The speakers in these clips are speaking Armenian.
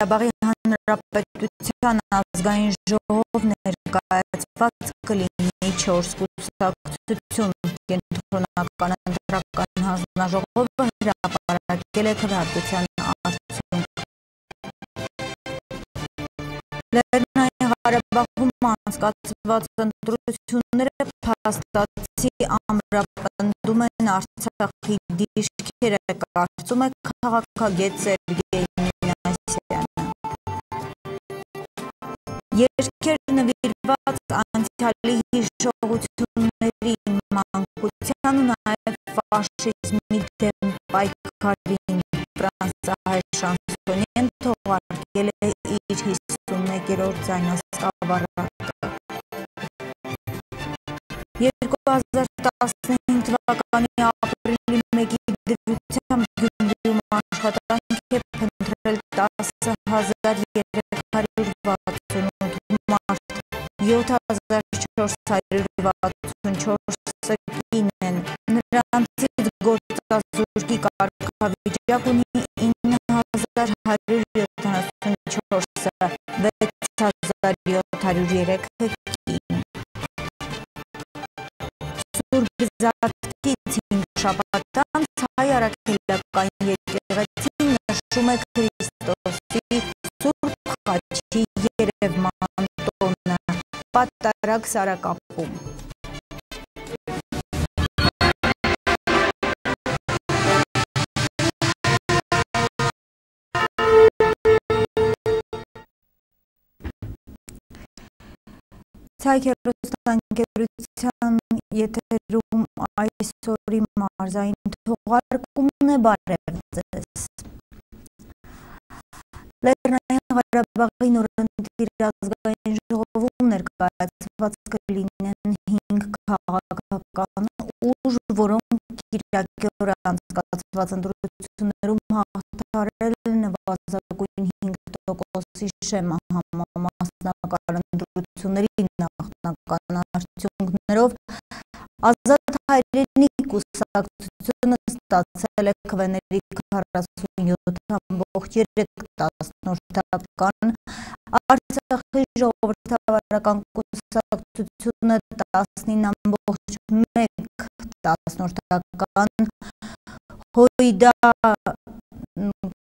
Ղարաբաղի Հանրապետության ազգային ժողով ներկայացված կլինի 4 կուսակցություն։ Կենտրոնական ընտրական հանձնաժողովը հրապարակել է քվեարկության արդյունք։ Լեռնային Ղարաբաղում անցկացված ընտրությունները փաստացի ամրապնդում են Արցախի դիրքերը, կարծում է քաղաքագետ Սերգեյ Երկեր նվիրված անցյալի հիշողությունների մանկության ու նաև ֆաշիզմի դեմ պայքարին ֆրանսահայ շանսոնյեն թողարկել է իր 51-րդ ձայնասկավառակը։ 2015 թվականի ապրիլի 1-ի դրությամբ Գյումրիում աշխատանք է փնտրել 10368 7464-ը կին են, նրանցից գործազուրկի կարգավիճակ ունի 9174-ը, 6703-ը կին։ Սուրբ Զատկից պատարակ Սարակապում։ Ցայք հեռուստաընկերության եթերում այսօրի մարզային թողարկումն է բարև ձեզ։ Լեռնային Ղարաբաղի նորընտիր ազգային ներկայացված կլինեն 5 քաղաքական ուժ, որոնք Կիրակի օրը անցկացված ընտրություններում հաղթարել նվազագույն 5%-ի շեմը համամասնակար ընտրությունների նախնական արդյունքներով Ազատ հայրենիք կուսակցությունը ստացել է քվեների 47.3 Արցախի ժողովրդավարական կուսակցությունը 19.1 Հույդա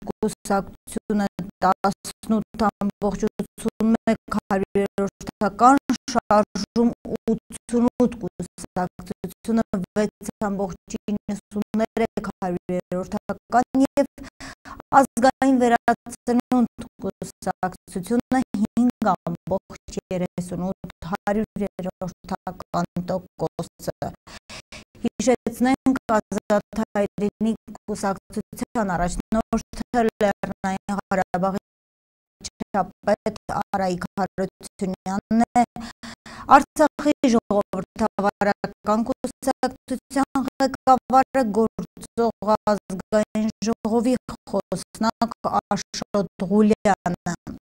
կուսակցությունը 18.81 շարժում 88 կուսակցությունը 6.93 և ազգային վերածնունդ կուսակցությունը 5.38 տոկոսը։ Հիշեցնենք ազատ հայրենիք կուսակցության առաջնորդը Լեռնային Ղարաբաղի վարչապետ Արայիկ Հարությունյանն է Արցախի ժողովրդավարական կուսակցության ղեկավարը գործող ազգային ժողովի խոսնակ Աշոտ Ղուլյանը։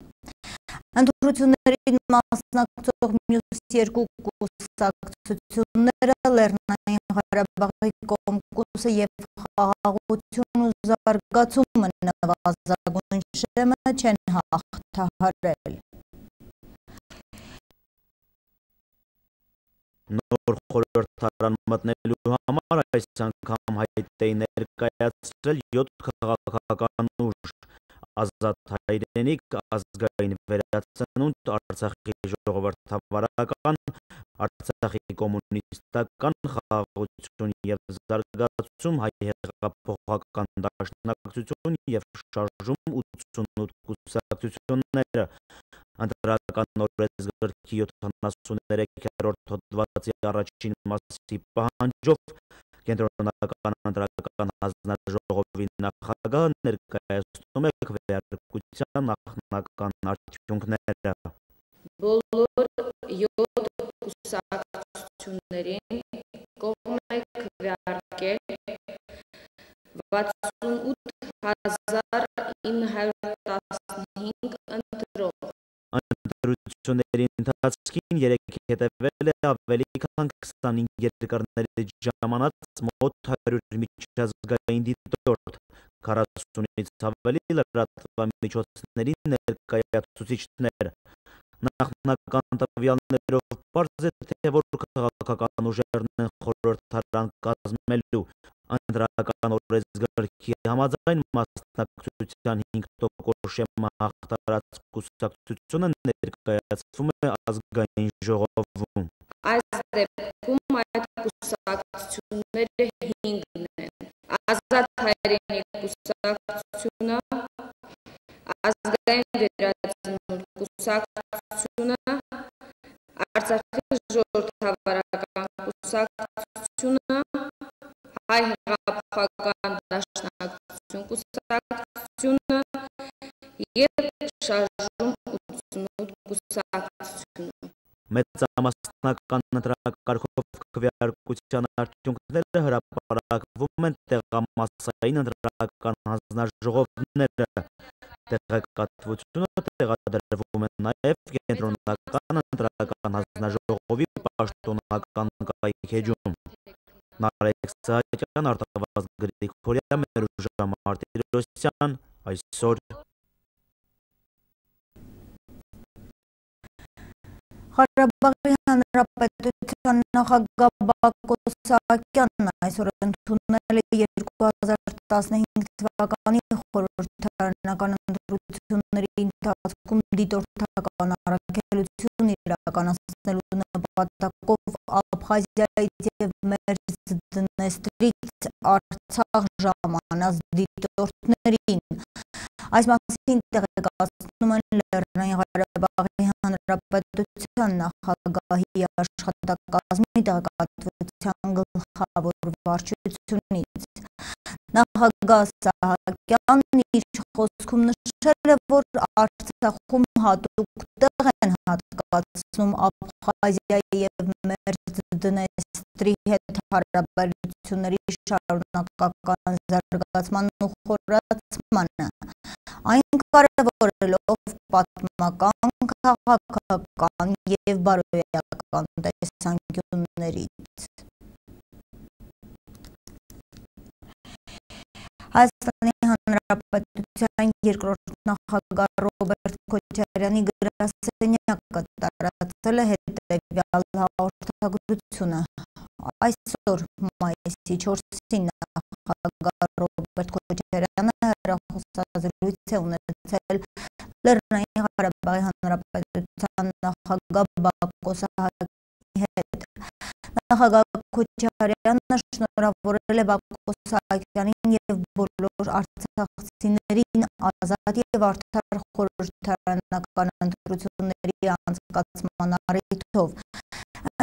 Ընտրություններին մասնակցող մյուս երկու կուսակցությունները Լեռնային Ղարաբաղի կոմկուսը եւ խաղաղություն ու զարգացումը նվազագույն շեմը չեն հաղթահարել։ նոր խորհրդարան մտնելու համար այս անգամ հայտ էի ներկայացրել 7 քաղաքական ուժ ազատ հայրենիք, ազգային վերացնունդ, Արցախի ժողովրդավարական, Արցախի կոմունիստական խաղաղություն եւ զարգացում, հայ հեղափոխական դաշնակցություն եւ շարժում 88 կուսակցությունները ընտրական օրենսգրքի 73-րդ հոդվածի առաջին մասի պահանջով կենտրոնական ընտրական հանձնաժողովի նախագահը ներկայացնում է քվեարկության նախնական արդյունքները։ Բոլոր 7 կուսակցություններին կողմ է քվեարկել 68915 ընտրող ընտրությունների ընթացքին երեք հետևել է ավելի քան 25 երկրների ժամանած մոտ 100 միջազգային դիտորդ, 40-ից ավելի լրատվամիջոցների ներկայացուցիչներ։ Նախնական տվյալներով պարզ է, թե որ քաղաքական ուժերն են խորհրդարան կազմելու ընտրական օրենսգրքի համաձայն մասնակցության 5% շեմը հաղթարած կուսակցությունը ներկայացվում է ազգային ժողովում։ Այս դեպքում այդ կուսակցությունները 5-ն են։ Ազատ հայրենի կուսակցությունը, ազգային վերածնունդ կուսակցությունը, Արցախի ժողովրդավարական կուսակցությունը, հայ հեղափոխական դաշնակցություն կուսակցությունը եւ շարժում 88 կուսակցությունը։ Մեծամասնական ընտրակարգով քվեարկության արդյունքները հրապարակվում են տեղամասային ընտրական հանձնաժողովները։ Տեղեկատվությունը տեղադրվում է նաև կենտրոնական ընտրական հանձնաժողովի պաշտոնական կայքեջում։ Նարեկ Սահակյան, Արտավազդ Գրիգորյան, Մերուժա Մարտիրոսյան, այսօր Ղարաբաղի Հանրապետության նախագահ Բակո Սահակյանն այսօր ընդունել է 2015 թվականի խորհրդարանական ընտրությունների ընթացքում դիտորդական առաքելություն իրականացնելու նպատակով Աբխազիայից և Մերձդնեստրից Արցախ ժամանած դիտորդներին։ Այս մասին տեղեկացնում են Լեռնային Ղարաբաղի Հանրապետության նախագահի աշխատակազմի տեղեկատվության գլխավոր վարչությունից։ Նախագահ Սահակյանն իր խոսքում նշել է, որ Արցախում հատուկ տեղ են հատկացնում Աբխազիայի և Մերձդնեստրի հետ հարաբերությունների շարունակական զարգացման ու խորացմանը, այն կարևորելով պատմական, քաղաքական և բարոյական տեսանկյուններից։ Հայաստանի Հանրապետության երկրորդ նախագահ Ռոբերտ Քոչարյանի գրասենյակը տարածել է հետևյալ հաղորդագրությունը։ Այսօր մայիսի 4-ին նախագահ Ռոբերտ Քոչարյանը հեռախոսազրույց է ունեցել Լեռնային Ղարաբաղի Հանրապետության նախագահ Բակո Սահակյանի հետ։ Նախագահ Քոչարյանը շնորհավորել է Բակո Սահակյանին եւ բոլոր արցախցիներին ազատ եւ արդար խորհրդարանական ընտրությունների անցկացման առիթով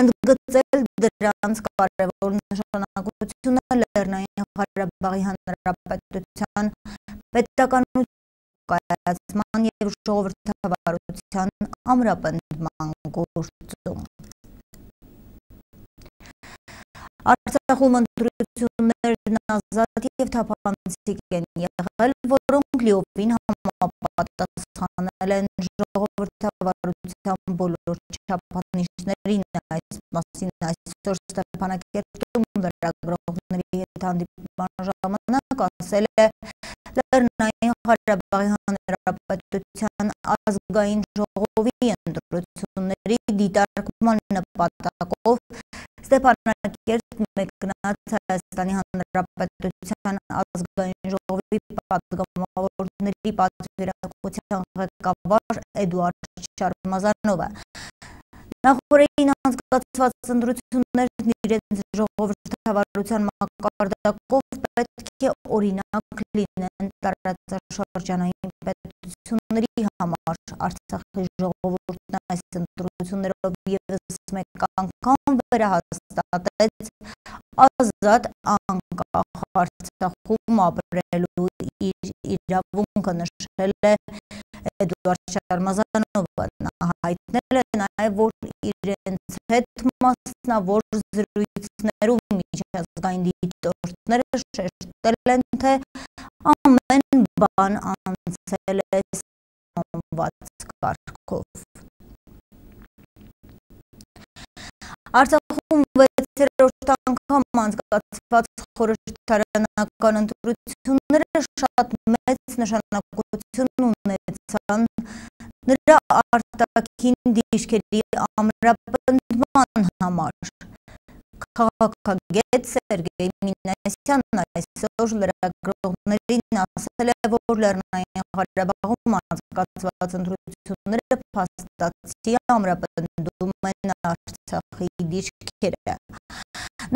ընդգծել դրանց կարևոր նշանակությունը Լեռնային Ղարաբաղի Հանրապետության պետականության կայացման եւ ժողովրդավարության ամրապնդման գործում։ Արցախում ընտրություններն ազատ եւ թափանցիկ են եղել, որոնք լիովին համապատասխանել են ժողովրդավարության բոլոր չափանիշներին։ Այս մասին այսօր Ստեփանակերտում լրագրողների հետ հանդիպման ժամանակ ասել է. Լեռնային Ղարաբաղի Հանրապետության ազգային ժողովի ընտրությունների դիտարկման նպատակով Ստեփանակերտ մեկնած Հայաստանի Հանրապետության ազգային ժողովի պատգամավորների պատվիրակության ղեկավար Էդուարդ Շարմազանովը Նախորդին անցկացված ընտրություններն իրենց ժողովրդավարության մակարդակով պետք է օրինակ լինեն տարածաշրջանային պետությունների համար։ Արցախի ժողովուրդն այս ընտրություններով ևս մեկ անգամ վերահաստատեց ազատ անկախ Արցախում ապրելու իր իրավունքը նշել է Էդուարդ Շարմազանովը նա հայտնել է նաև, որ իրենց հետ մասնավոր զրույցներում միջազգային դիտորդները շեշտել են, թե ամեն բան անցել է սահմանված կարգով։ Արցախում 6-րդ անգամ անցկացված խորհրդարանական ընտրությունները շատ մեծ նշանակություն ունեցան նրա արտաքին դիրքերի ամրապնդման համար։ Քաղաքագետ Սերգեյ Մինասյանն այսօր լրագրողներին ասել է, որ Լեռնային Ղարաբաղում անցկացված ընտրությունները փաստացի ամրապնդում են Արցախի դիրքերը։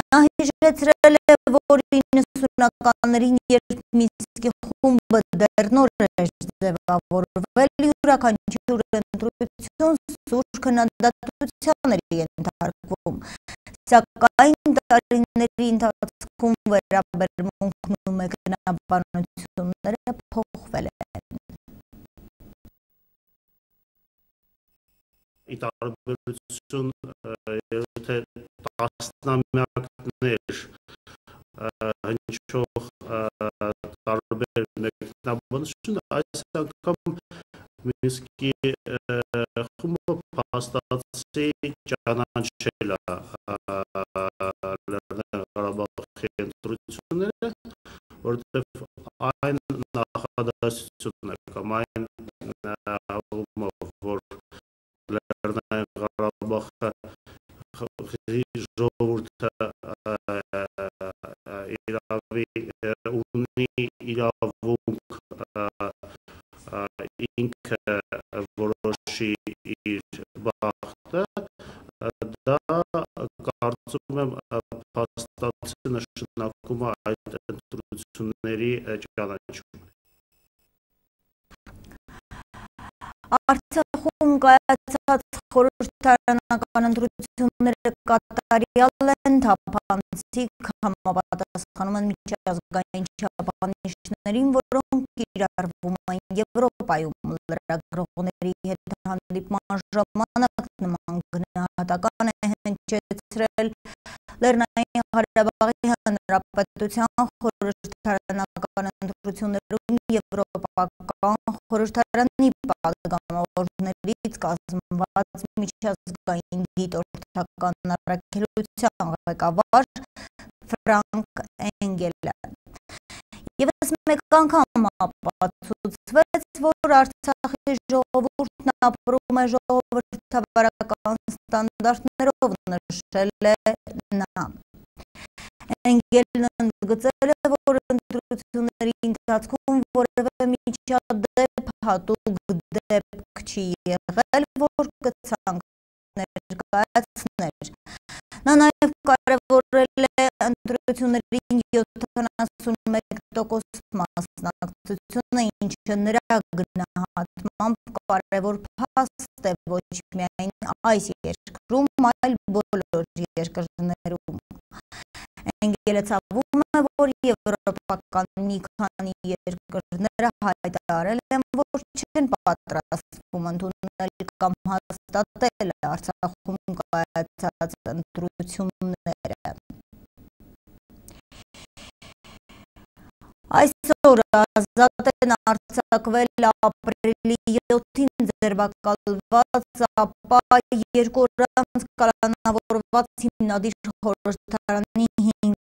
Նա հիշեցրել է, որ 90-ականներին, երբ Մինսկի խումբը դեռ նոր էր ձևավորվել, յուրաքանչյուր ընտրություն սուր քննադատության էր ենթարկվում։ Սակայն տարիների ընթացքում վերաբերմունքն Ի տարբերություն եթե տասնամյակներ հնչող տարբեր մեկնաբանություն այս անգամ Մինսկի խումբը փաստացի ճանաչել է Ղարաբաղի ընտրությունները, որտեղ այն նախադասությունն է կամ այն ժողովուրդը իրավի ունի իրավունք ինքը որոշի իր բախտը դա կարծում եմ փաստացի նշանակում է այդ ընտրությունների ճանաչում Արցախում կայացած խորհրդարանական ընտրությունները կատարյալ են, թափանցիկ համապատասխանում են միջազգային չափանիշներին, որոնք կիրառվում են Եվրոպայում լրագրողների հետ հանդիպման ժամանակ նման գնահատական է հնչեցրել Լեռնային Ղարաբաղի Հանրապետության խորհրդարանական ընտրություններում Եվրոպական խորհրդարանի պատգամավորներից կազմված միջազգային դիտորդական առաքելության ղեկավար Ֆրանկ Էնգելը։ Եվս մեկ անգամ ապացուցվեց, որ Արցախի ժողովուրդն ապրում է ժողովրդավարական ստանդարտներով նշել է նա։ Էնգելն ընդգծել է, որ ընտրությունների ընթացքում որևէ միջադեպ հատուկ դեպք չի եղել, որ կցանք ներկայացներ։ Նա նաև կարևորել է ընտրություններին 71% մասնակցությունը, ինչը նրա գնահատմամբ կարևոր փաստ է ոչ միայն այս երկրում, այլ բոլոր երկրներում։ Էնգելը ցավում է, որ եվրոպական մի քանի երկրները հայտարարել են, որ չեն պատրաստվում ընդունել կամ հաստատել Արցախում կայացած ընտրությունները։ Այսօր ազատ են արձակվել ապրիլի 7-ին ձերբակալված, ապա երկու օր անց կալանավորված հիմնադիր խորհրդարանի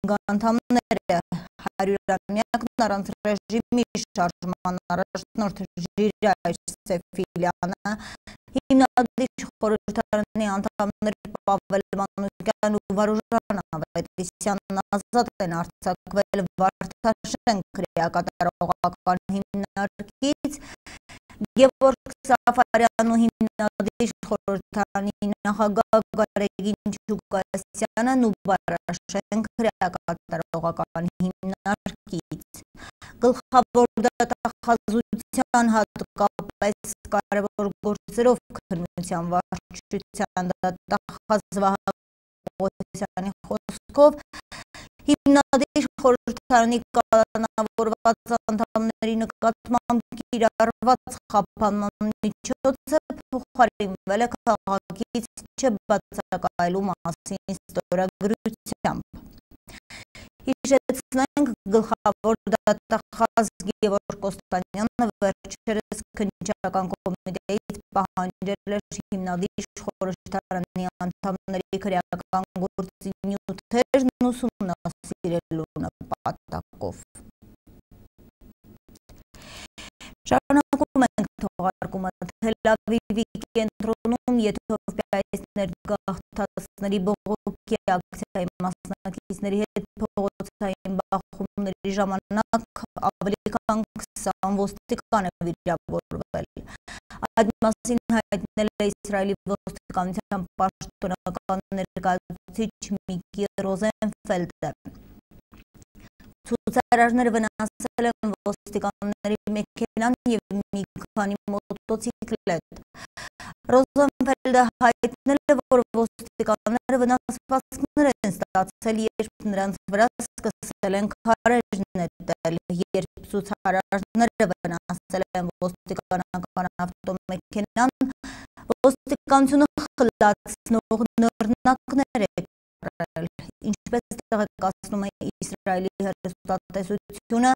5 անդամները հարյուրամյակն առանց ռեժիմի շարժման առաջնորդ Ժիրայր Սեֆիլյանը հիմնադիր խորհրդարանի անդամներ Պավել Մանուկյան ու Վարուժան Ավետիսյանն ազատ են արձակվել Վարդաշեն քրեակատարողական հիմնարկից Գևորգ Սաֆարյանու հիմնադիր խորհրդարանի նախագահ Գարեգին Ջուկասյանն ու Բարաշեն քրեակատարողական հիմնարկից գլխավոր դատախազության հատկապես կարևոր գործերով քննության վարչության դատախազ Վահագնյանի խոսքով Հիմնադիր խորհրդարանի կանոնավորված անդամների նկատմամբ կիրառված խափանման միջոցը փոխարինվել է քաղաքից չբացակայելու մասին ստորագրությամբ։ Հիշեցնենք գլխավոր դատախազ Գևորգ Կոստանյանը վերջերս քննչական կոմիտեից պահանջել է հիմնադիր խորհրդարանի անդամների քրեական գործի նյութերն ուսումնասիրել թողարկումը Թել Ավիվի կենտրոնում Եթովպիայից ներգաղթածների բողոքի ակցիայի մասնակիցների հետ փողոցային բախումների ժամանակ ավելի քան 20 ոստիկան է վիրավորվել։ Այդ մասին հայտնել է Իսրայելի ոստիկանության պաշտոնական ներկայացուցիչ Միկի Ռոզենֆելդը։ Ցուցարարները վնասել են ոստիկանների մեքենան եւ մի քանի մոտոցիկլետ։ Ռոզենֆելդը հայտնել է, որ ոստիկանները վնասվածքներ են ստացել, երբ նրանց վրա սկսել են քարեր նետել, երբ ցուցարարները վնասել են ոստիկանական ավտոմեքենան, ոստիկանությունը խլացնող նռնակներ է կրել, ինչպես տեղեկացնում է Իսրայելի հերոստատեսությունը,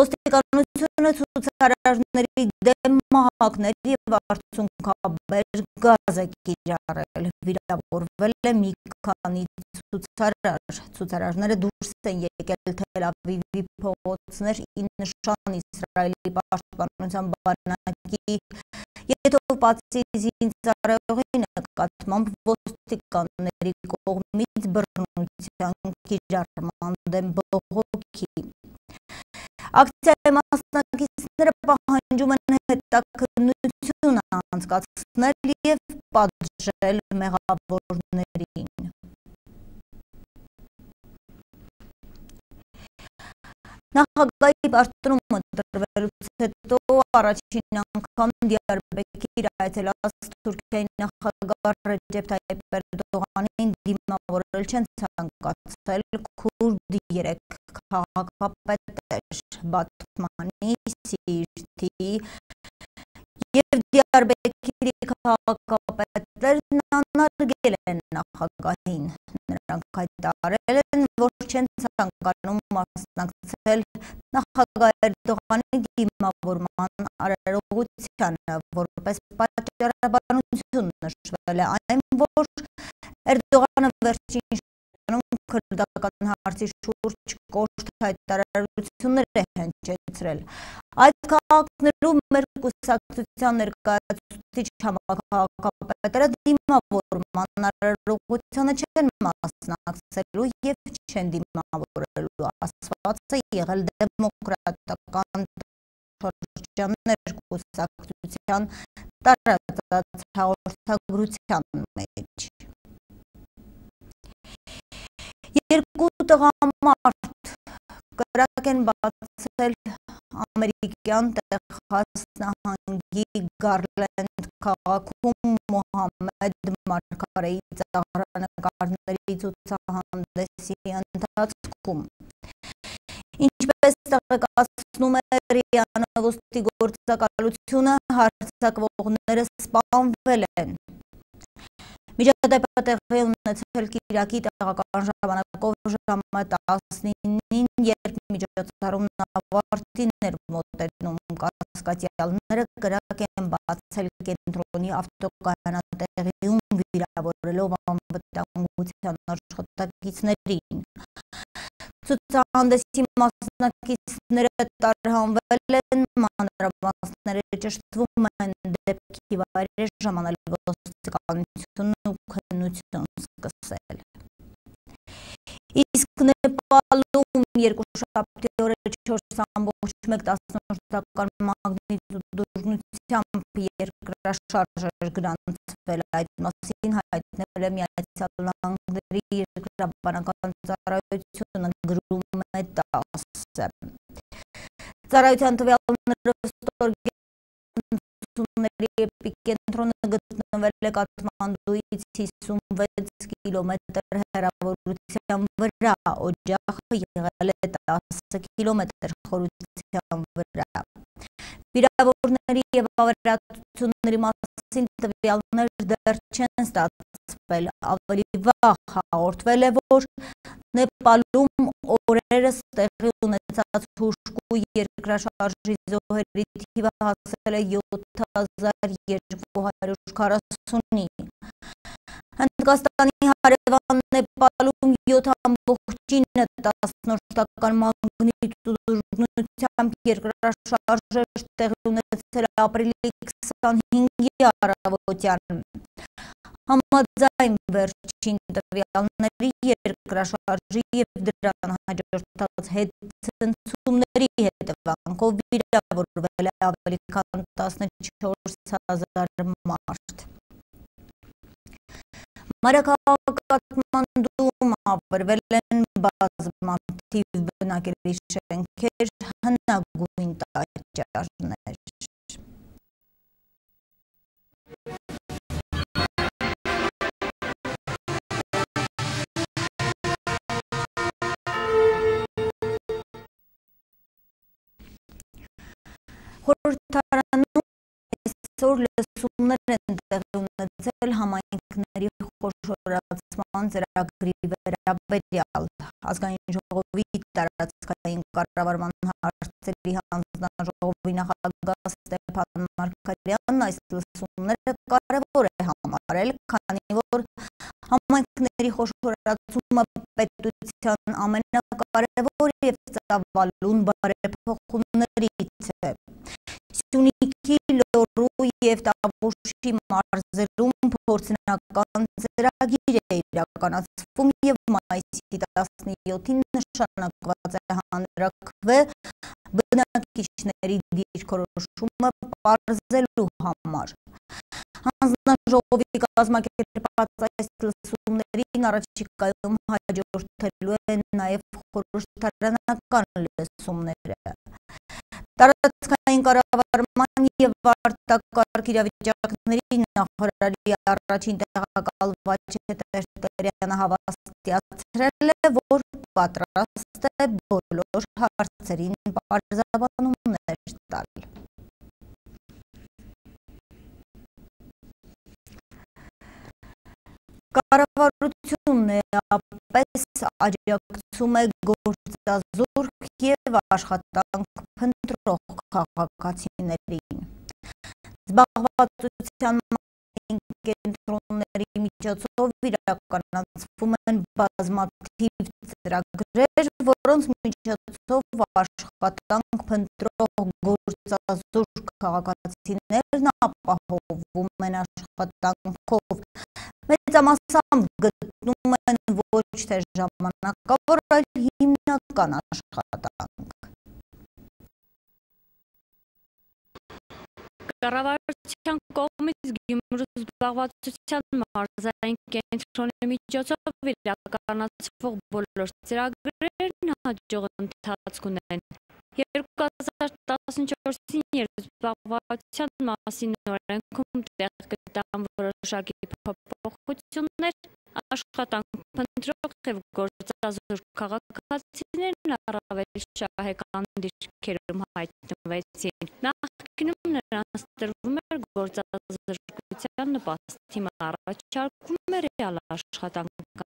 ոստիկանությունը ցուցարարների դեմ մահակներ եւ արդյունքաբեր գազ է կիրառել, վիրավորվել է մի քանի ցուցարար, ցուցարարները դուրս են եկել Թել Ավիվի փողոցներ ի նշան Իսրայելի պաշտպանության բանակի Եթովպացի զինծառայողի նկատմամբ ոստիկանների կողմից բռնության կիրառման դեմ բողոքի։ Ակցիայի մասնակիցները պահանջում են հետաքննություն անցկացնել եւ պատժել մեղավորներին։ Նախագահի պաշտոնումը տրվելուց հետո առաջին անգամ Դիարբեկիր այցելած Թուրքիայի նախագահ Ռեջեփ Թայիպ Էրդողանին դիմավորել չեն ցանկացել քուրդ երեք քաղաքապետեր Բաթմանի, Սիրտի եւ Դիարբեկիրի քաղաքապետերն անարգել են նախագահին։ Նրանք հայտարարել են, որ չեն ցանկանում մասնակցել նախագահ Էրդողանի դիմավորման արարողությանը, որպես պատճառաբանություն նշվել է այն, որ Էրդողանը վերջին շրջանում քրդական հարցի շուրջ կոշտ հայտարարություններ է հնչեցրել։ Այդ քաղաքներում մեր կուսակցության ներկայացուցիչ համակարգապետերը դիմավորման արարողությանը չեն մասնակցելու եւ չեն դիմավորելու ասվածը եղել դեմոկրատական շրջաններ կուսակցության տարածած հաղորդագրության մեջ։ Երկու տղամարդ կրակ են բացել ամերիկյան Տեխաս նահանգի Գարլենդ քաղաքում Մոհամեդ Մարգարեի ծաղրանկարների ցուցահանդեսի ընթացքում։ Ինչպես տեղեկացնում է Ռիանը ոստի գործակալությունը, հարցակվողները սպանվել են։ Միջադեպը տեղի ունեցել Կիրակի տեղական ժամանակով ժամը 19-ին, երբ միջոցառումն ավարտին էր մոտենում կասկածյալները կրակ են բացել կենտրոնի ավտոկայանատեղիում վիրավորելով անվտանգության աշխատակիցներին։ Ցուցահանդեսի մասնակիցները տարհանվել են, մանրամասները ճշտվում են դեպքի վայրը ժամանել ոստիկանությունն ու քննություն սկսել։ Իսկ Նեպալում երկուշաբթի օրը 4.1 մագնիտուդությամբ երկրաշարժ էր գրանցվել այդ մասին հայտնել է Միացյալ Նահանգների երկրաբանական ծառայությունը գրում է 10 Ծառայության տվյալները ստորգենությունների էպիկենտրոնը գտնվել է Կաթմանդուից 56 կիլոմետր հեռավորության վրա, օջախը եղել է 10 կիլոմետր խորության վրա։ Վիրավորների եւ ավերածությունների մասին տվյալներ դեռ չեն ստացվել։ Ավելի վաղ հաղորդվել է, որ Նեպալում օրերս տեղի ունեցած հուշկու երկրաշարժի զոհերի թիվը հասել է 7240-ի։ Հնդկաստանի հարևան Նեպալում 7.9 տասնորդական մագնիտուդությամբ երկրաշարժ տեղի ունեցել ապրիլի 25-ի առավոտյան։ Համաձայն վերջին տվյալների երկրաշարժի և դրան հաջորդած հետ ցնցումների հետևանքով վիրավորվել է ավելի քան 14000 մարդ։ Մարաքաղաքատմանդում ավրվել են բազմաթիվ բնակելի շենքեր, հնագույն տաճարներ։ Խորհրդարանում այսօր լսումներ են տեղի ունեցել համայնքների խոշորացման ծրագրի վերաբերյալ ազգային ժողովի տարածքային կառավարման հարցերի հանձնաժողովի նախագահ Ստեփան Մարկարյանն այս լսումները կարևոր է համարել, քանի որ համայնքների խոշորացումը պետության ամենակարևոր եւ ծավալուն բարեփոխումներից է։ Սյունիքի, Լոռու եւ Տավուշի մարզերում փորձնական ծրագիր է իրականացվում եւ մայիսի 17-ին նշանակված է հանրակրվե բնակիչների դիրքորոշումը պարզելու համար։ Հանձնաժողովի կազմակերպած այս լսումներին առաջիկայում հաջորդելու են նաև խորհրդարանական լսումները։ Տարածքային կառավարման եւ արտակարգ իրավիճակների նախարարի առաջին տեղակալված Տերտերյանը հավաստիացրել է, որ պատրաստ է բոլոր հարցերին պարզաբանումներ տալ։ Կառավարությունն էապես աջակցում է գործազուրկ եւ աշխատանք փնտրող քաղաքացիներին։ Զբաղվածության կենտրոնների միջոցով իրականացվում են բազմաթիվ ծրագրեր, որոնց միջոցով աշխատանք փնտրող գործազուրկ քաղաքացիներն ապահովում են աշխատանքով մեծամասամբ գտնում են ոչ թե ժամանակավոր, այլ հիմնական աշխատանք։ Կառավարության կողմից Գյումրու զբաղվածության մարզային կենտրոնի միջոցով իրականացվող բոլոր ծրագրերն հաջող ընթացք ունեն։ 2014-ին երկրպագության մասին օրենքում տեղ գտան որոշակի փոփոխություններ, աշխատանք փնտրող եւ գործազուրկ քաղաքացիներն առավել շահեկան դիրքերում հայտնվեցին։ Նախկինում նրանց տրվում էր գործազրկության նպաստի առաջարկում էր ռեալ աշխատանք,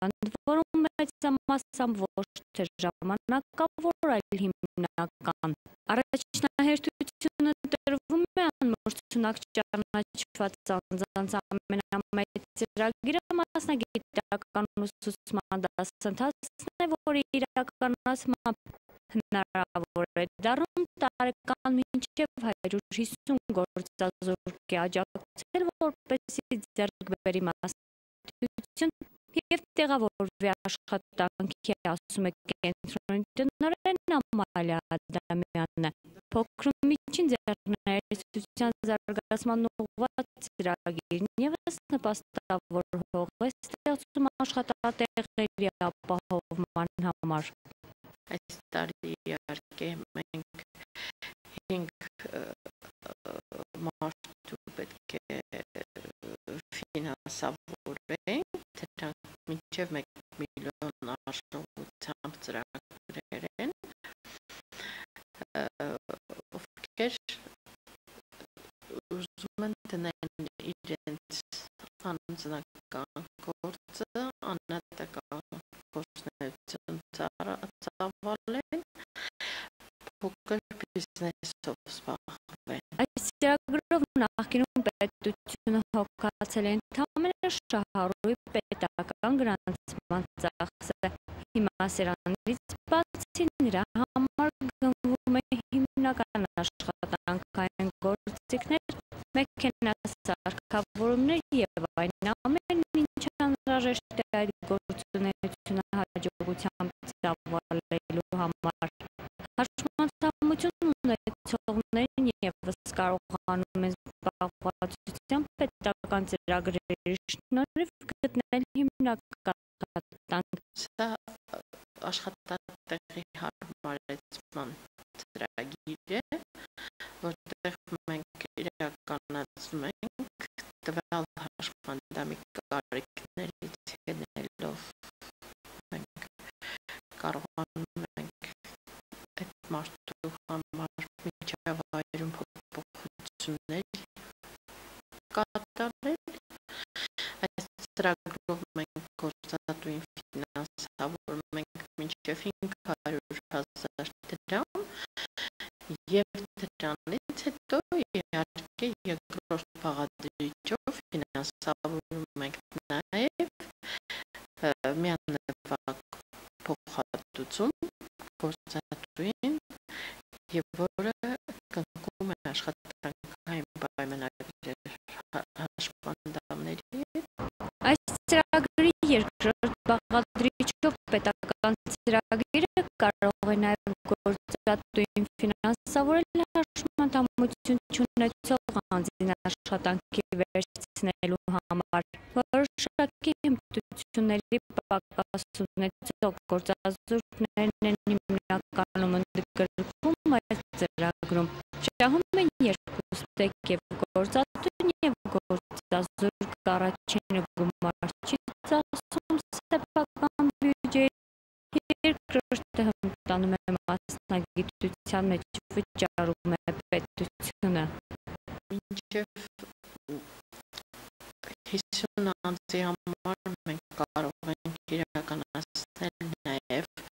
որում մեծամասամբ ոչ թե ժամանակավոր, այլ հիմնական։ Առաջնահերթությունը տրվում է անմրցունակ ճանաչված անձանց ամենամեծ ծրագիրը մասնագիտական ուսուցման դասընթացն է, որի իրականացմամբ հնարավոր է դառնում տարեկան մինչև 150 գործազուրկ աջակցել, որպեսզի ձեռք բերի մասնագիտություն եւ տեղավորվի աշխատանքի ասում է կենտրոնի տնօրեն Ամալիա Ադամյանը փոքր ու միջին ձեռներեցության զարգացման ուղղված ծրագիրն եւս նպաստավոր հող է ստեղծում աշխատատեղերի ապահովման համար այս տարի ֆինանսավորենք դրանք մինչև 1 միլիոն արժողությամբ ծրագրեր են ովքեր ուզում են դնել իրենց անձնական գործը անհատական գործնություն ծավալեն փոքր բիզնեսով զբաղվեն այս ծրագրով նախկինում պետությունը է ընդհանրապես ծախսերը շահառուի պետական գրանցման ծախսը։ Հիմա սրանից բացի նրա համար գնվում է հիմնական աշխատանքային գործիքներ, մեքենասարքավորումներ եւ այն ամենը, ինչ անհրաժեշտ է այդ գործունեությունը հաջողությամբ ծավալելու համար։ Հաշմանդամություն ունեցողներն եւս կարողանում են զբաղվածության պետական ծրագրերի շնորհիվ գտնել հիմնական աշխատանք։ Սա աշխատատեղի հարմարեցման ծրագիր է, որտեղ մենք իրականացնում ենք տվյալ հաշմանդամի կարիքներից ելնելով մենք կարողանում ենք այդ մարդու համար միջավայրում փոփոխություններ կատարել այս ծրագրով մենք գործատուին ֆինանսավորում ենք մինչև 500 հազար դրամ եւ դրանից հետո իհարկե երկրորդ բաղադրիչով ֆինանսավորում ենք նաեւ միանվագ փոխհատուցում գործատուին եւ գործատուին ֆինանսավորել հաշմանդամություն չունեցող անձին աշխատանքի վերցնելու համար, որոշակի հմտությունների պակաս ունեցող գործազուրկներն են հիմնականում ընդգրկում այս ծրագրում։ Շահում են երկու ստեկ եւ գործատուն եւ գործազուրկ առաջինը գումար չի ծախսում սեփական բյուջեի մասնագիտության մեջ վճարում է պետությունը մինչև 50 անձի համար մենք կարող ենք իրականացնել նաև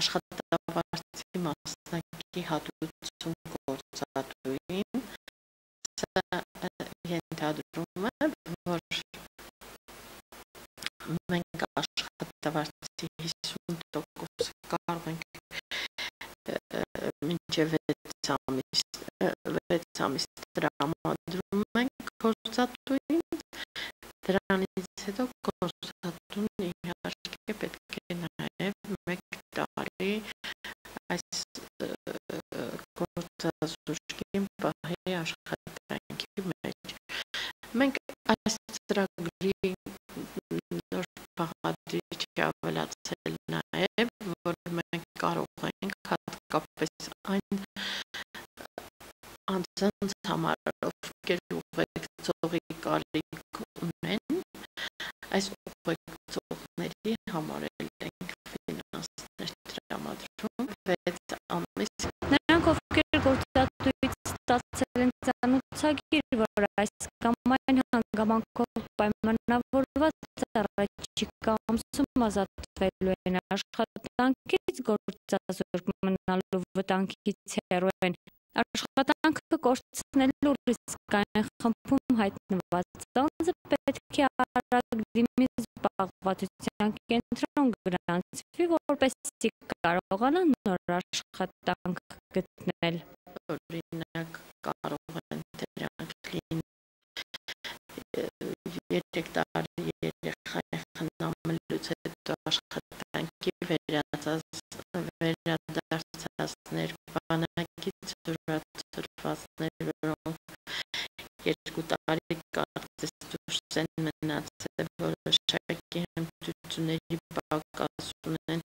աշխատավարձի մասնակի հատուցում գործատուին սա ենթադրում է որ մենք աշխատավարձի 50% մինչև 6 ամիս 6 ամիս տրամադրում ենք գործատուին դրանից հետո գործատուն իհարկե պետք է նաև մեկ տարի այս գործազուրկին պահի աշխատանքի մեջ մենք անձանց համար ովքեր ուղեկցողի կարիք ունեն այս ուղեկցողների համար ենք ֆինանսներ տրամադրում 6 ամիս նրանք ովքեր գործատուից ստացել են ծանոթագիր որ այս կամ այն հանգամանքով պայմանավորված առաջիկա ամսում ազատվելու են աշխատանքից գործազուրկ մնալու վտանգից հեռու են Աշխատանքը կորցնելու ռիսկային խմբում հայտնված անձը պետք է արագ դիմի զբաղվածության կենտրոն գրանցվի, որպեսզի կարողանա նոր աշխատանք գտնել։ Օրինակ կարող են դրանք լինել երեք տարի երեխայի խնամելուց հետո աշխատանքի վերադարձ վերադարձածներ բանակից ծրվածներ, որոնք երկու տարի կարծես դուրս են մնացել որոշակի հմտությունների պակաս ունեն,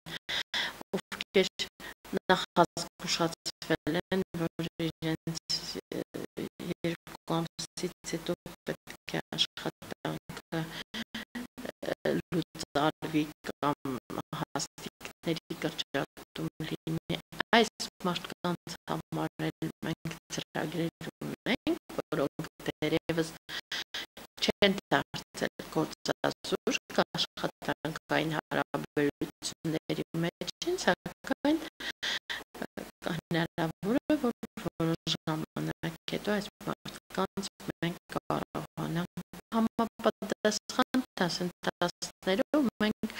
ովքեր նախազգուշացվել են, որ իրենց երկու ամսից հետո պետք է աշխատանքը լուծարվի կամ հաստիկների կրճատում լինի այս մենք ծրագրեր ունենք, որոնք դերևս չեն դարձել գործազուրկ աշխատանքային հարաբերությունների մեջ սակայն հնարավոր է, որ որոշ ժամանակ հետո այս մարդկանց մենք կարողանանք համապատասխան դասընթացներով մենք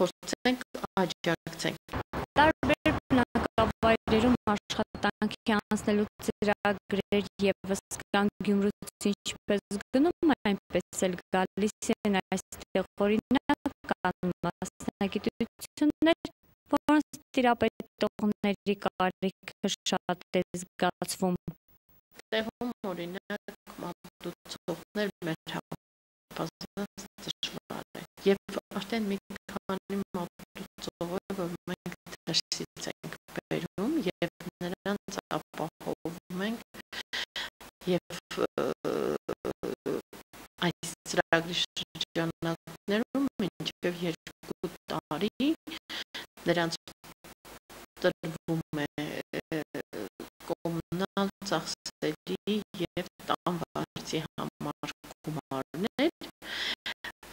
փորձենք աջակցենք տարբեր բնակավայրերում աշխատանքի անցնելու ծրագրեր եւս կան Գյումրուց ինչպես գնում այնպես էլ գալիս են այստեղ օրինակ կան մասնագիտություններ որոնց տիրապետողների կարիքը շատ է զգացվում տեղում օրինակ մատուցողներ մեր հավասար դժվար է եւ արդեն մի քանի մատուցողներ որ մենք դրսից ենք բերում եւ նրանց ապահովում ենք եւ այս ծրագրի շրջանակներում մինչև երկու տարի նրանց տրվում է կոմունալ ծախսերի եւ տան վարձի համար գումարներ,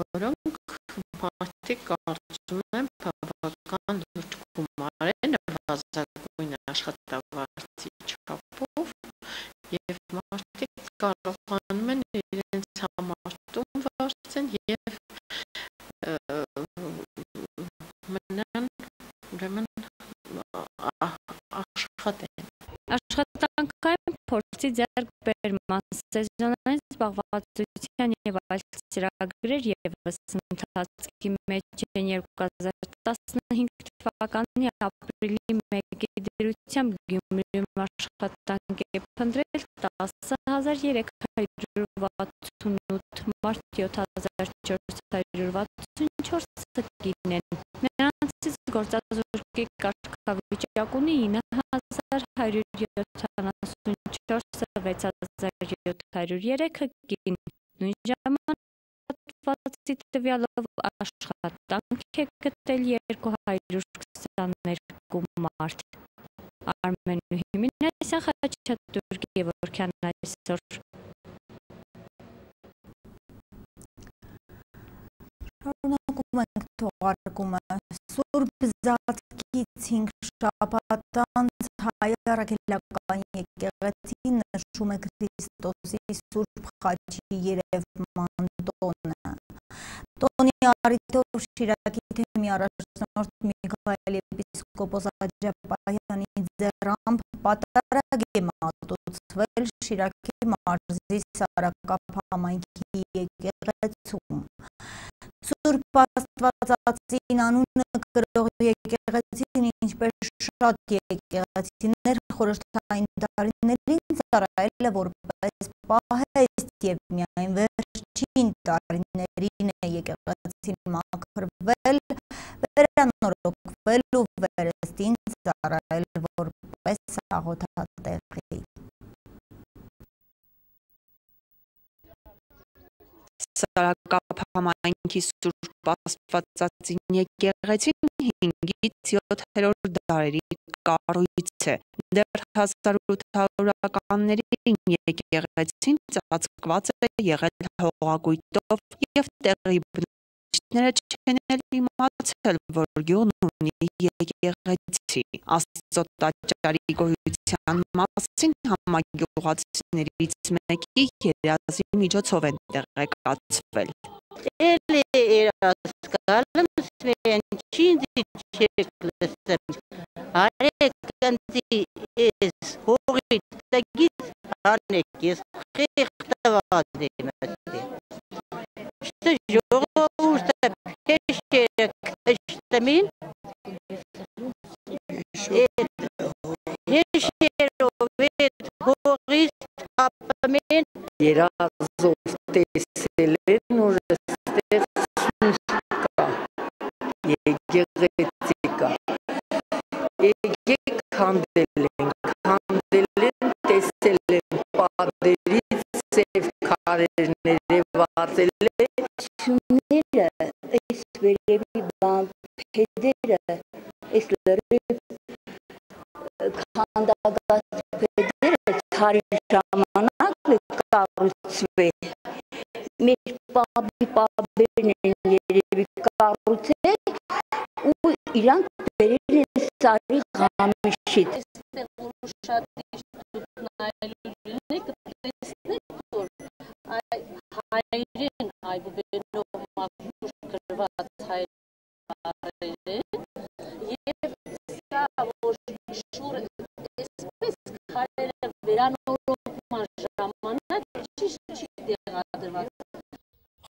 որոնք մարդիկ փորձի ձեռք բերման սեզոնային զբաղվածության եւ այլ ծրագրեր եւս ընթացքի մեջ են 2015 թվականի ապրիլի 1-ի դրությամբ Գյումրիում աշխատանք է փնտրել 10368 մարդ 7464 կին են նրանցից գործազուրկի կարգավիճակ ունի 9174-6703 կին նույն ժամանակվացի տվյալով աշխատանք է գտել 222 մարդ Արմեն Հիմինեսյան Խաչատուր Գևորքյան այսօր Շարունակում ենք թողարկումը Սուրբ Զատկից 5 շաբաթ անց հայ առաքելական եկեղեցին նշում է Քրիստոսի Սուրբ Խաչի երևման տոնը։ Տոնի առիթով Շիրակի թեմի առաջնորդ Միքայել եպիսկոպոս Աջապահյանի ձեռամբ պատարագ է մատուցվել Շիրակի մարզի Սարակապ համայնքի եկեղեցում։ Սուրբ Աստվածածին անունը գրող եկեղեցին ինչպես շատ եկեղեցիներ խորհրդային տարիներին ծառայել է որպես պահեստ եւ միայն վերջին տարիներին է եկեղեցին մաքրվել, վերանորոգվել ու վերստին ծառայել որպես աղոթատեղի։ Սարակապ համայնքի Սուրբ Աստվածածին եկեղեցին 5-ից 7-րդ դարերի կառույց է։ Դեռ 1800-ականներին եկեղեցին ծածկված է եղել հողագույտով եւ տեղի բնակիչները չեն էլ իմացել, որ գյուղն ունի եկեղեցի։ Աստծո տաճարի գոյության մասին համագյուղացիներից մեկի երազի միջոցով են տեղեկացվել։ Ele era scalăm svencinzi çeklesim. Are kanti es horit tagit anekis khirta vadimati. İşte joğusta peşerek iştemin. Heşer o vet horist apamin. Երազով տեսել են որ այստեղ սուրբ կա, եկեղեցի կա։ Եկեք քանդել ենք, քանդել են, տեսել են պատերից սև քարերները վազել է։ Շունները, այս վերևի բան, փեդերը, այս լրիվ քանդագած փեդերը քարի ժամանակ կառուցվել մեր պապի պապերն են երևի կառուցել ու իրանք բերել են սարի գամիշից այստեղ որ շատ ճիշտ նայելու եւ սա որ շուր այսպես քարերը վերանորոգման ժամանակ ճիշտ չի տեղադրված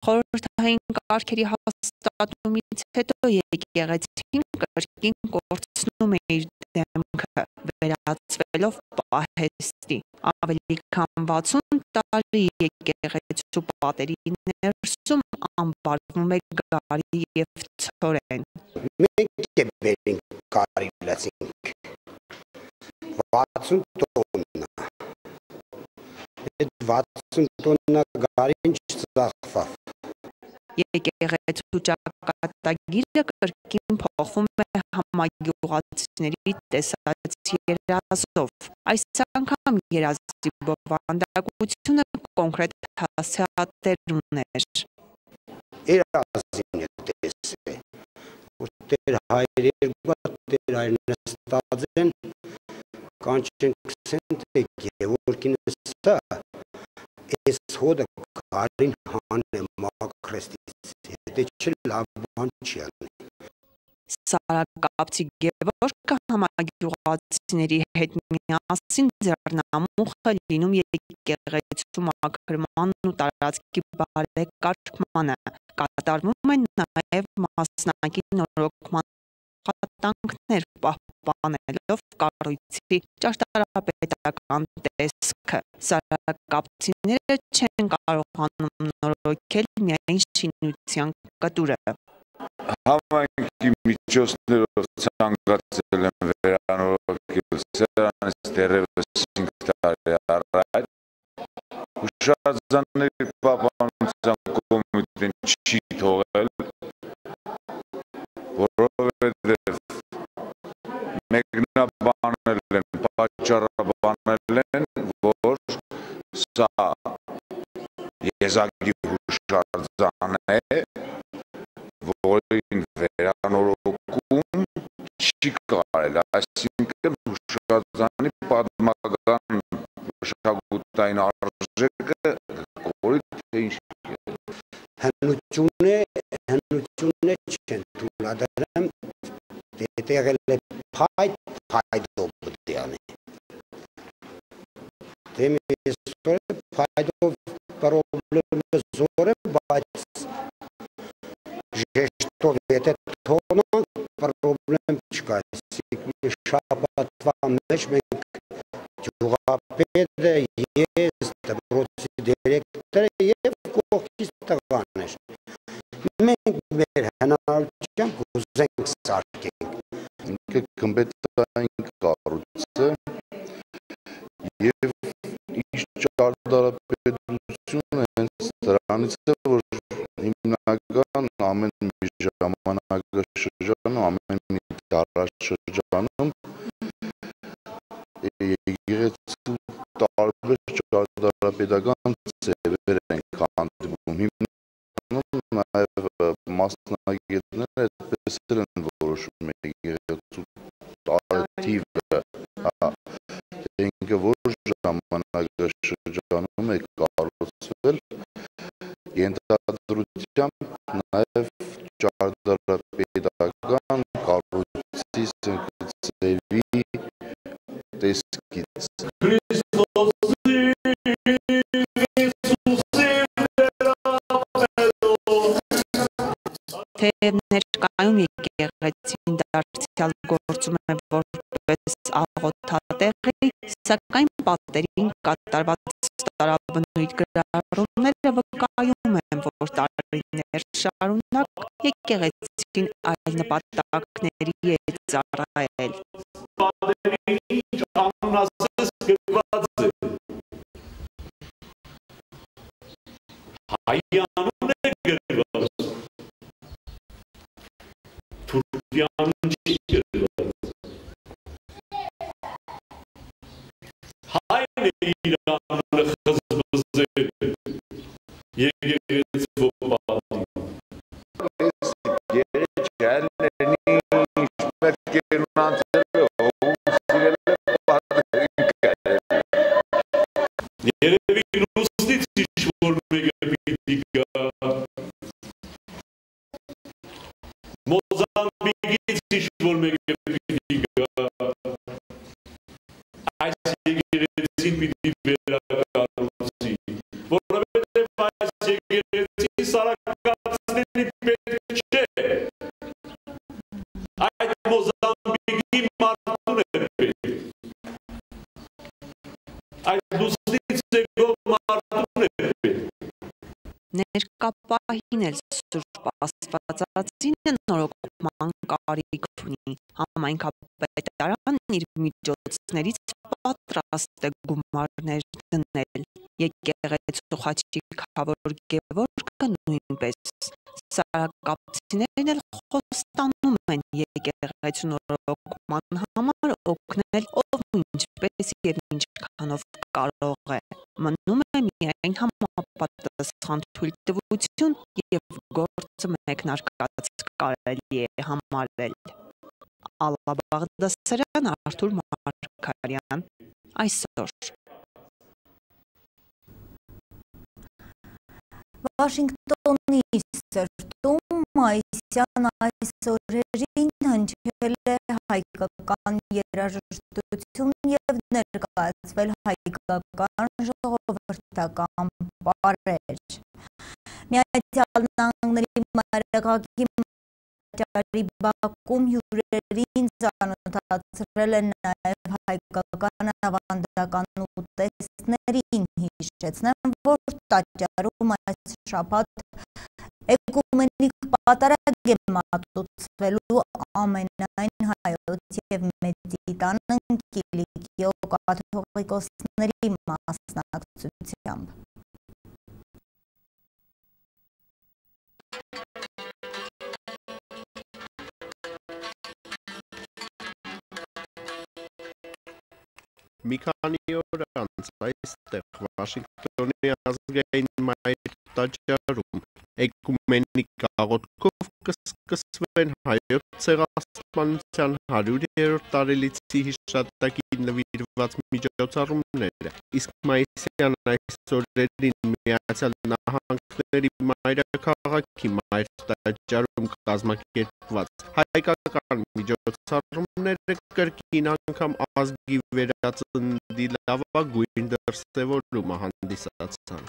խորհրդային կարգերի հաստատումից հետո եկեղեցին կրկին կորցնում է իր դեմքը վերածվելով պահեստի ավելի քան 60 տարի եկեղեցու պատերի ներսում ամբարվում է գարի եւ ցորեն Մենք է վերին կարի լացինք։ 60 տոննա։ Այդ 60 տոննա գարին չծախվավ։ Եկեղեցու ճակատագիրը կրկին փոխվում է համագյուղացիների տեսած երազով։ Այս անգամ երազի բովանդակությունը կոնկրետ հասցեատեր ուներ։ Երազին է տեսե։ Որ տեր հայր երկու տեր հայր նստած են կանչեն քսեն թե Գևորգին ստա Էս հոդը կարին հան է մակրեստից, հետե չէ լավ բան չի անի։ Սարակապցի Գևորգը համագյուղացիների հետ միասին ձեռնամուխ է լինում եկեղեցու մաքրման ու տարածքի բարեկարգմանը։ Կատարվում են նաև մասնակի նորոգման աշխատանքներ պահպանելով կառույցի ճարտարապետական տեսքը։ Սարակապցիները չեն կարողանում նորոգել միայն շինության կտուրը։ Համայնքի միջոցներով ցանկացել են վերանորոգել սրանից դեռևս 5 տարի առաջ։ Ուշարձանների պահպանության կոմիտեն չի թողել, որովհետև մեկնաբանել են, պատճառաբանել են, որ սա եզակի հուշարձան է, չի կարել, այսինքն հուշարձանի պատմական մշակութային արժեքը կորի թե ինչ հնությունը հնությունը չեն թույլատրեմ դետեղել է փայտ փայտով պետք անի դեմի փայտով պրոբլեմը զոր է բայց ժեշտով եթե թողնան չկա շաբաթվա մեջ մենք ջուղապետը ես դպրոցի դիրեկտորը եւ կողքից տղաներ մենք մեր հնարավորությամբ կուզենք սարքենք ինքը կմբետային կառույց է եւ իր ճարտարապետությունը հենց դրանից է որ հիմնական ամեն մի ժամանակաշրջանում դարաշրջանում եկեղեցու տարբեր ճարտարապետական ձևեր են հանդիպում հիմնականում նաեւ մասնագետները այդպես են որոշում եկեղեցու տարեթիվը հա ինքը որ ժամանակաշրջանում է կառուցվել ենթադրությամբ նաև ճարտարապետական ձևի տեսքից Թեև ներկայում եկեղեցին դարձյալ գործում է որպես աղոթատեղի, սակայն պատերին կատարված տարաբնույթ գրառումները վկայում են, որ տարիներ շարունակ եկեղեցին այլ նպատակների է ծառայել։ Պատերի ինչ անուն ասես գրված է։ Հայ անուն է գրված։ Թուրքի անուն չի գրված։ Հայն է իր անունը խզբզել։ Եկեղեցու Երևի լուսնից ինչ որ մեկը պիտի գա։ Մոզամբիկից ինչ որ մեկը պիտի գա։ Այս եկեղեցին պիտի վերակառուցի, որովհետև այս եկեղեցին Սարա Ներկապահին էլ Սուրբ Աստվածածինը նորոգման կարիք ունի։ Համայնքապետարանն իր միջոցներից պատրաստ է գումարներ դնել։ Եկեղեցու Խաչի Խավոր Գևորգը նույնպես։ Սարակապցիներն էլ խոստանում են եկեղեցու նորոգման համար օգնել ով ինչպես եւ ինչքանով կարող է։ Մնում է միայն համապատասխան թույլտվություն եւ գործը մեկնարկած կարելի է համարել։ Ալլա Բաղդասարյան Արթուր Մարգարյան այսօր Վաշինգտոնի սրտում մայիսյան այս օրերին հնչել է հայկական երաժշտություն եւ ներկայացվել հայկական ժողովրդական պարեր։ Միացյալ Նահանգների մայրաքաղաքի Ճարի Բաքում հյուրերին ծանոթացրել են նաև հայկական ավանդական ուտեստներին հիշեցնեմ, որ տաճարում այս շաբաթ էկումենիկ պատարագ է մատուցվելու ամենայն հայոց եւ մեծիտան կիլիկիո կաթողիկոսների մասնակցությամբ։ մի քանի օր անց այստեղ Վաշինգտոնի ազգային մայր տաճարում էկումենիկ աղոթքով կսկսվեն հայոց ցեղասպանության 100-րդ տարելիցի հիշատակին նվիրված միջոցառումները։ Իսկ մայիսյան այս օրերին Միացյալ Նահանգների մայրաքաղաքի մայր տաճարում կազմակերպված հայկական միջոցառումները կրկին անգամ ազգի վերածնդի լավագույն դրսևորումը հանդիսացան։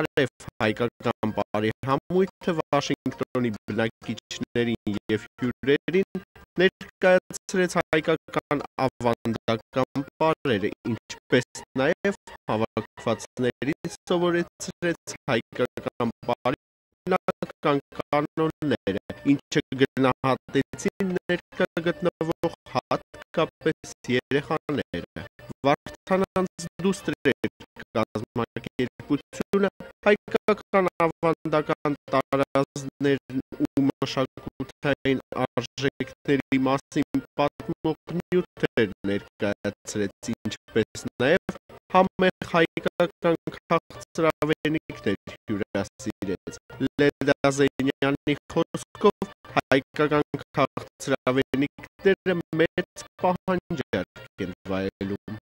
Արև հայկական բարի համույթը Վաշինգտոնի բնակիչներին եւ հյուրերին ներկայացրեց հայկական ավանդական բարերը, ինչպես նաև հավաքվածներից սովորեցրեց հայկական բարի բնական կանոնները, ինչը գնահատեցին ներկա գտնվող հատկապես երեխաները։ Վարդանանց դուստրեր կազմակերպությունը հայկական ավանդական տարազներն ու մշակութային արժեքների մասին պատմող նյութեր ներկայացրեց, ինչպես նաև համեղ հայկական քաղցրավենիքներ հյուրասիրեց։ Լեդազենյանի խոսքով հայկական քաղցրավենիքները մեծ պահանջարկ են վայելում։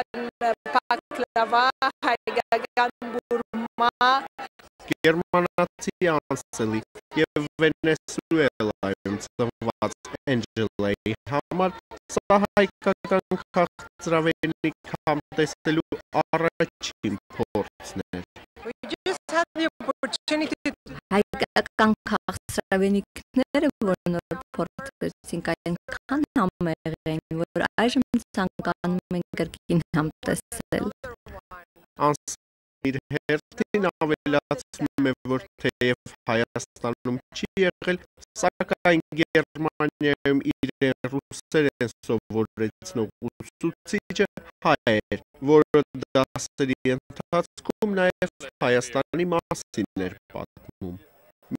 հայկական պակլավա հայկական բուրմա գերմանացի անսելի եւ Վենեսուելայում ծնված Էնջելայի համար սա հայկական քաղցրավենիք համտեսելու առաջին փորձն էր։ Հայկական քաղցրավենիքները, որ նոր փորձեցինք, այնքան համեղ են, որ այժմ ցանկանում են կրկին համտեսել։ Անս իր հերթին ավելացնում է, որ թեև Հայաստանում չի եղել, սակայն Գերմանիայում իրեն ռուսերեն սովորեցնող ուսուցիչը հայ էր, որը դասերի ընթացքում նաև Հայաստանի մասին էր պատմում։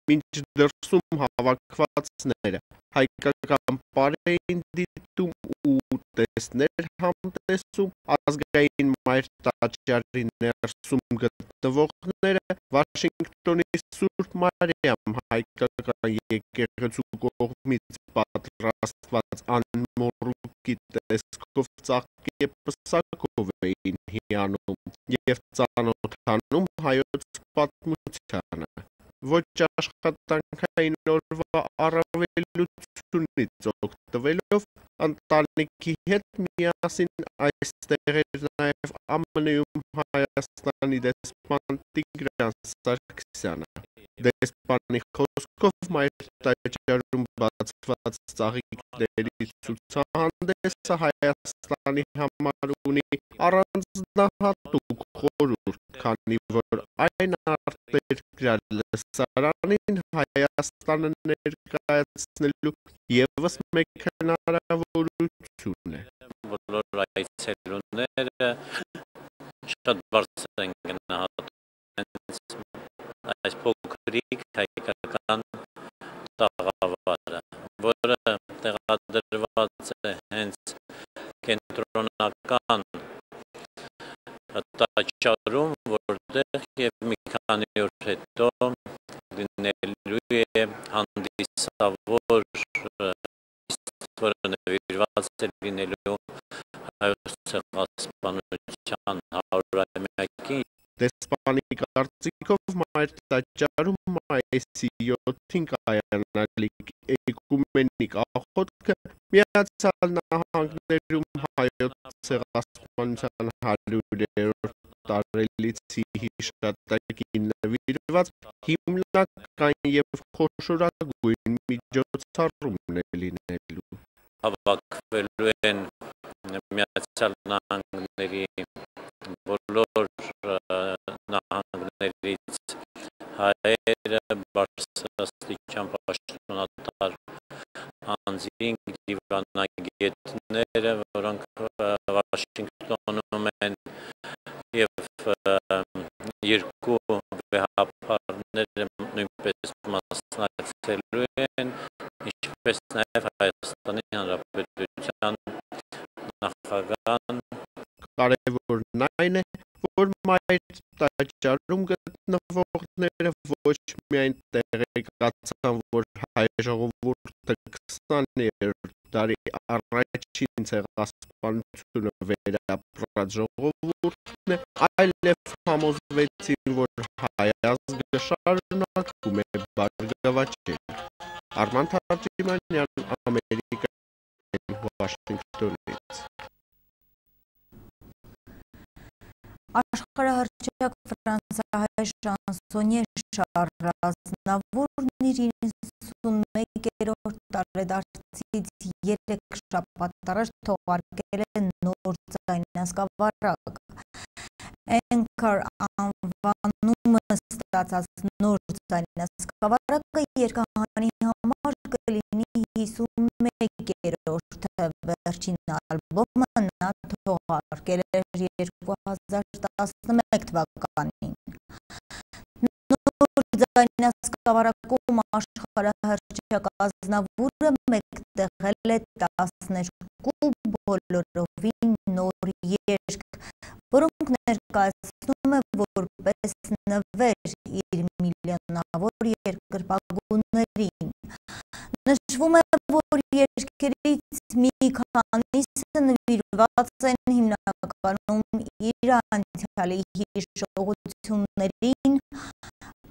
Մինչ դրսում հավաքվածները հայկական պարեին դիտում ու տեսներ համտեսում ազգային մայր տաճարի ներսում գտնվողները Վաշինգտոնի Սուրբ Մարիամ հայկական եկեղեցու կողմից պատրաստված անմորուկի տեսքով ծաղկի պսակով էին հիանում և ծանոթանում հայոց պատմությանը։ Ոչ աշխատանքային օրվա առավելությունից օգտվելով ընտանիքի հետ միասին այստեղ էր նաև ԱՄՆ-ում Հայաստանի դեսպան Տիգրան Սարգսյանը։ Դեսպանի խոսքով մայր տաճարում բացված ծաղիկների ցուցահանդեսը Հայաստանի համար ունի առանձնահատուկ խորհուրդ, քանի որ այն արտերկրյա լսարանին Հայաստանը ներկայացնելու ևս մեկ հնարավորություն է։ Բոլոր այցելուները շատ բարձր են գնահատում այս փոքրիկ հայկական տաղավարը, որը տեղադրված է հենց կենտրոնական տաճարում, որտեղ եւ մի քանի օր հետո լինելու է հանդիսավոր որը նվիրված է լինելու հայոց ցեղասպանության 100-ամյակին Դեսպանի կարծիքով մայր տաճարում մայիսի 7-ին կայանալիք էկումենիկ աղոթքը Միացյալ Նահանգներում հայոց ցեղասպանության 100-րդ տարելիցի հիշատակին նվիրված հիմնական եւ խոշորագույն միջոցառումն է լինելու։ Հավաքվելու են Միացյալ Նահանգների բոլոր նահանգներից հայերը բարձրաստիճան պաշտոնատար անձինք դիվանագետները, որոնք Վաշինգտոնում եւ երկու վեհապարները նույնպես մասնակցելու են, ինչպես նաեւ Հայաստանի Հանրապետության նախագահան կարևորն այն է, որ մայր տաճարում գտնվողները ոչ միայն տեղեկացան, որ հայ ժողովուրդը 20-րդ դարի առաջին ցեղասպանությունը վերապրած ժողովուրդն է, այլև համոզվեցին, որ հայ ազգը շարունակում է բարգավաճել։ Արման Թաճիմանյան, Ամերիկա, Վաշինգտոնից Աշխարհահռչակ ֆրանսահայ շանսոնյե Շարլ Ազնավուրն իր 91-րդ տարեդարձից 3 շաբաթ առաջ թողարկել է նոր ձայնասկավառակ։ Anchor անվանումը ստացած նոր ձայնասկավառակը երկհանի համար կլինի 51-րդը վերջին ալբոմը նա թողարկել էր 2011 թվականին։ Նոր ձայնասկավառակում աշխարհահռչակ Ազնավուրը մեկտեղել է 12 բոլորովին երգ, որոնք ներկայացնում է որպես նվեր իր միլիոնավոր երկրպագուներին։ Նշվում է, որ երկրից մի քանիսը նվիրված են հիմնականում իր անցյալի հիշողություններին,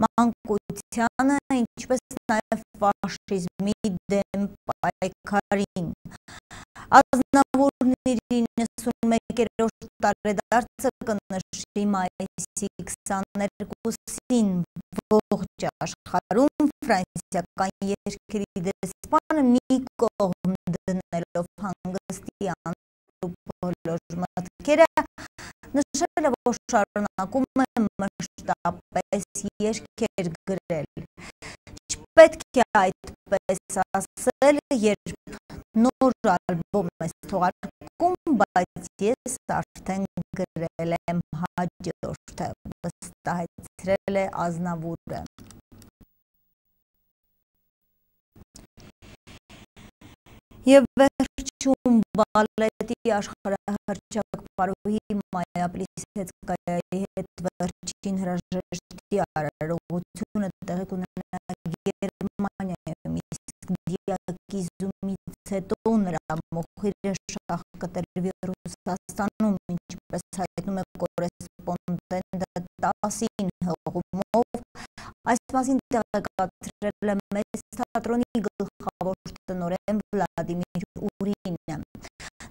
մանկությանը, ինչպես նաև ֆաշիզմի դեմ պայքարին։ Ազնավուրն իր 91-րդ տարեդարձը կնշի մայիսի 22-ին ողջ աշխարհում ֆրանսիական երկրի դեսպանը մի կողմ դնելով հանգստյան բոլոր մտքերը նշել է, որ շարունակում է մշտապես երկեր գրել։ Չպետք է այդպես ասել, երբ նոր ալբոմ ես թողարկում, բայց ես արդեն գրել եմ հաջորդը, վստահեցրել է Ազնավուրը։ Եվ վերջում բալետի աշխարհահռչակ Պարուհի Մայապլիսեցկայայի հետ վերջին հրաժեշտի արարողությունը տեղի կունենա Սկիզբից հետո նրա մոխիրը շահ կտրվի Ռուսաստանում, ինչպես հայտնում է կորեսպոնդենտը 10-ին հողումով, այս մասին տեղեկացրել է մեծ թատրոնի գլխավոր տնօրեն Վլադիմիր Ուրինը։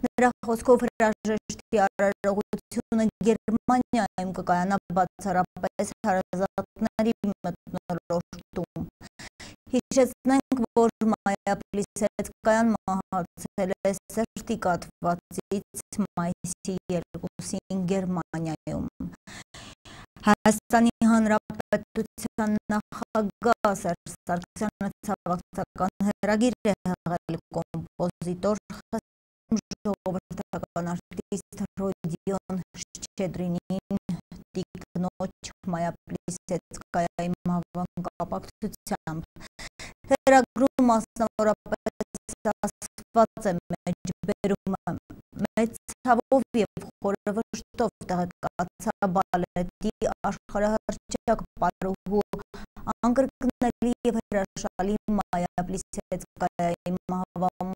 Նրա խոսքով հրաժեշտի արարողությունը Գերմանիայում կկայանա բացառապես հարազատների մտնոլորտում։ Հիշեցնենք, որ Մայա Պլիսեցկայան մահացել է սրտի կաթվածից մայիսի 2-ին Գերմանիայում։ Հայաստանի Հանրապետության նախագահ Սերժ Սարգսյանը ցավակցական հերագիր է հղել կոմպոզիտոր ժողովրդական արտիստ Ռոդիոն Շչեդրինին տիկնոջ Մայա Պլիսեցկայայի մահվան կապակցությամբ Հերագրում մասնավորապես ասված է մեջ բերում մեծ ցավով եւ խորովշտով տեղեկացա բալետի աշխարհահռչակ պարուհու անկրկնելի եւ հրաշալի Մայա Պլիսեցկայայի մահվան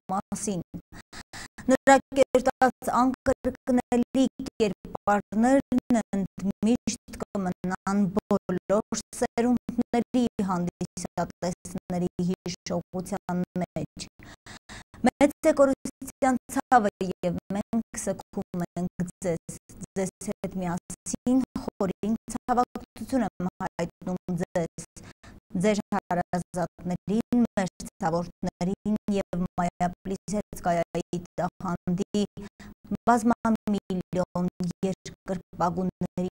նրա կերտած անկրկնելի կերպարներն ընդմիշտ կմնան բոլոր սերունդների հանդիսատեսների հիշողության մեջ։ Մեծ է կորստյան ցավը եւ մենք սգում ենք ձեզ, ձեզ հետ միասին խորին ցավակցություն եմ հայտնում ձեզ, ձեր հարազատներին, մեր ցավորդներին եւ Մայապլիսեցկայայի տախանդի բազմամիլիոն երկրպագուներին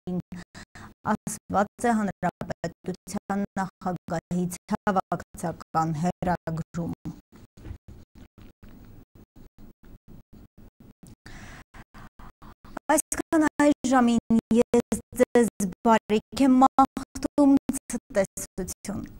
ասված է հանրապետության նախագահի ցավակցական հերագրում։ Այսքան այժմին ես ձեզ բարիք եմ մաղթում ցտեսություն։